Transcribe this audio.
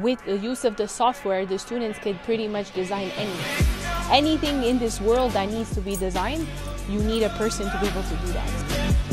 with the use of the software, the students can pretty much design anything. Anything in this world that needs to be designed, you need a person to be able to do that.